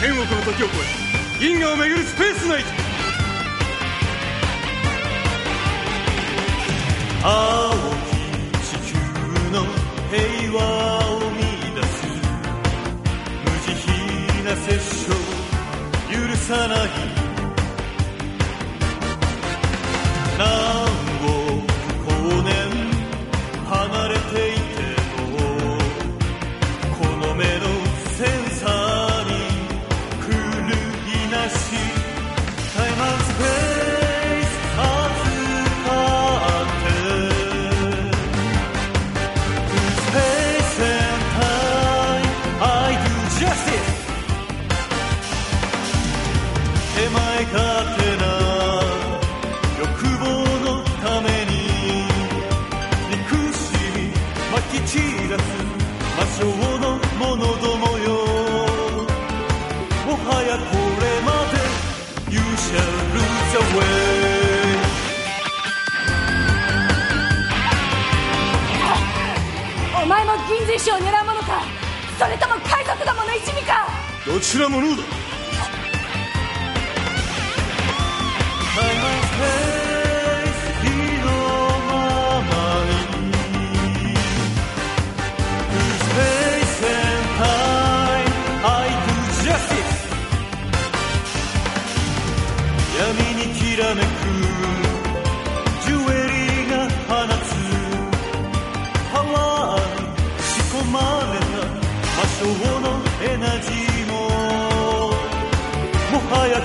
域を超え銀河を巡るスペースナイト青き地球の平和を見出す。無慈悲な殺生許さない。お前も銀髄師を狙うものかそれとも海賊どもの一味かどちらものだ闇にきらめくジュエリーが放つ。パワーに仕込まれた魔性のエナジーも。もはや